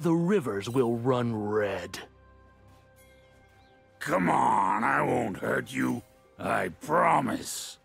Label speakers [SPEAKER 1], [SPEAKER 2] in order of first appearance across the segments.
[SPEAKER 1] the rivers will run red.
[SPEAKER 2] Come on, I won't hurt you. I promise.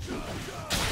[SPEAKER 2] Go, go!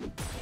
[SPEAKER 3] Yeah.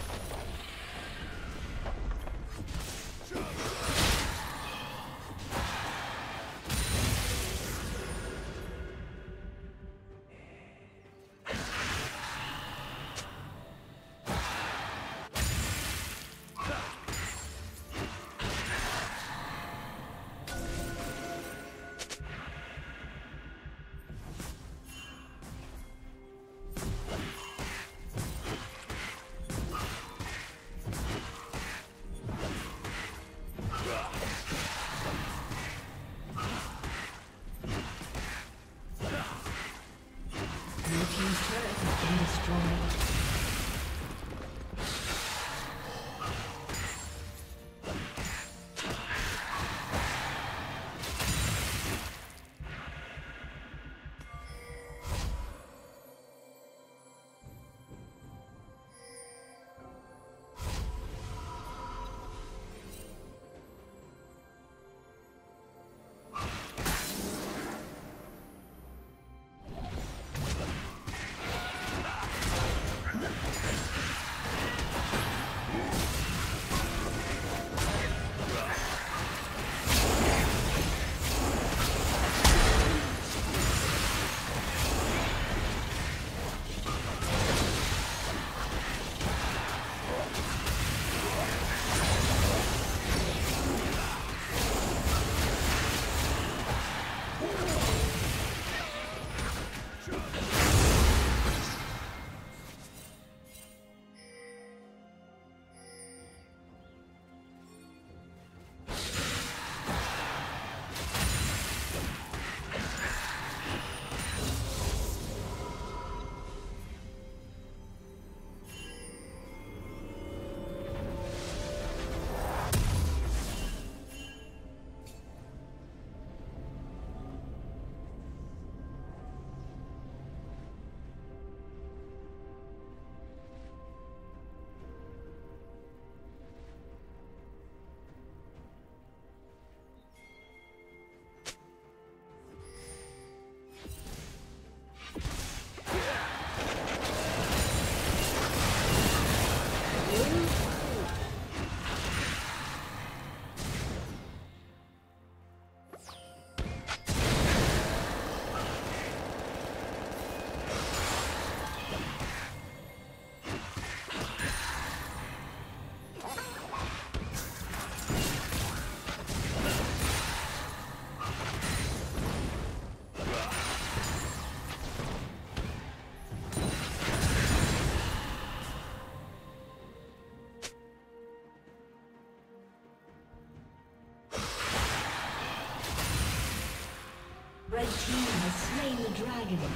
[SPEAKER 3] Dragon.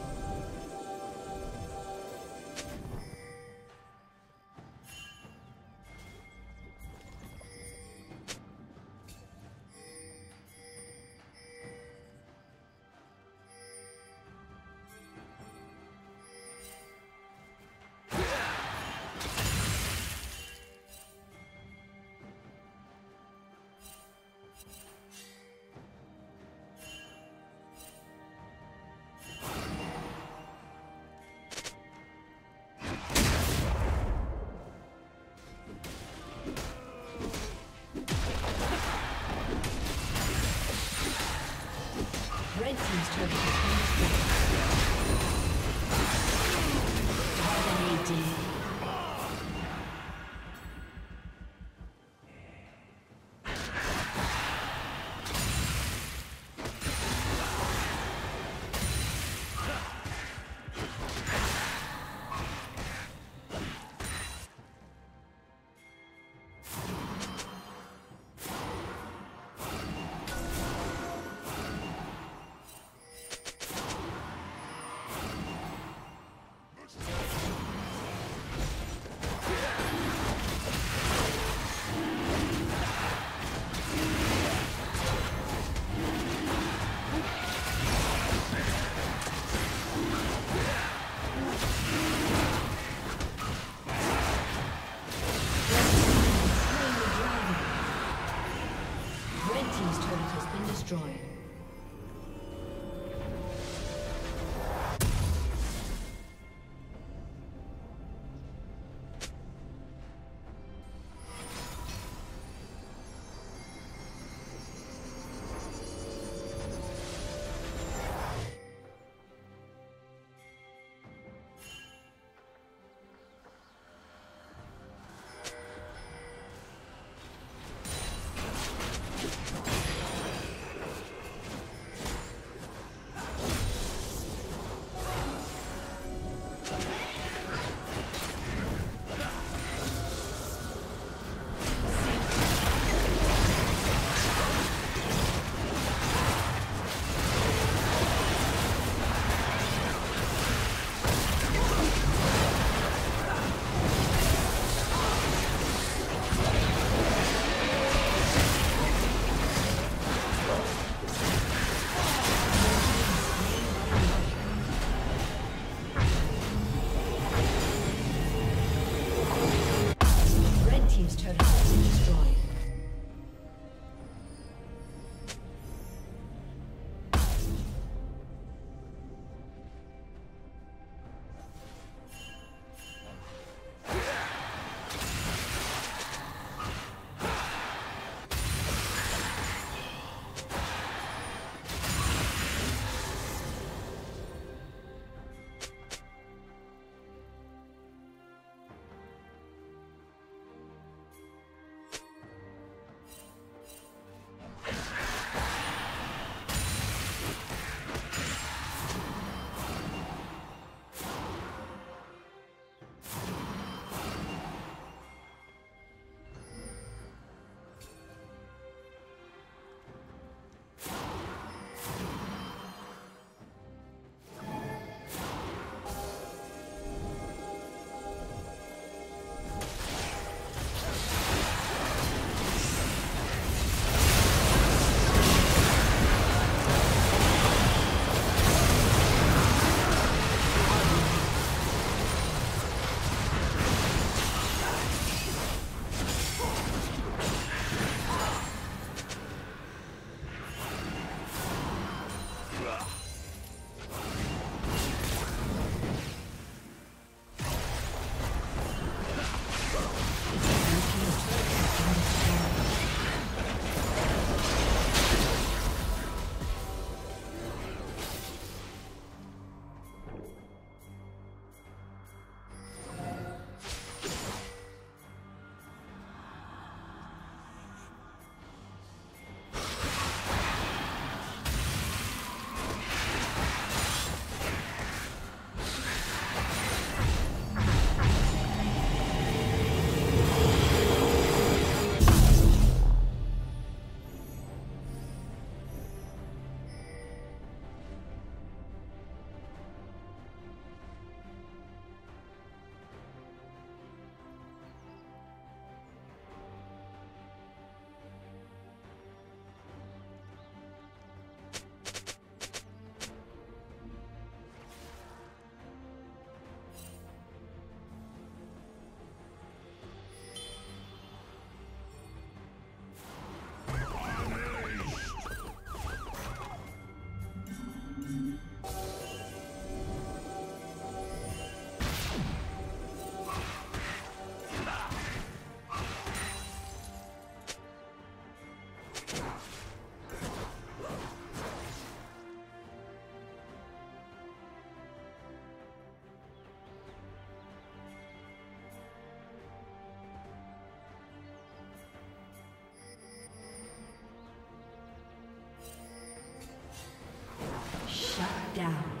[SPEAKER 3] Down.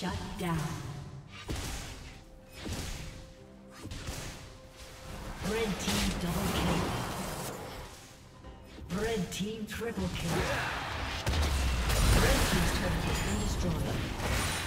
[SPEAKER 3] Shut down. Red team double kill. Red team triple kill. Red team's turret has been destroyed.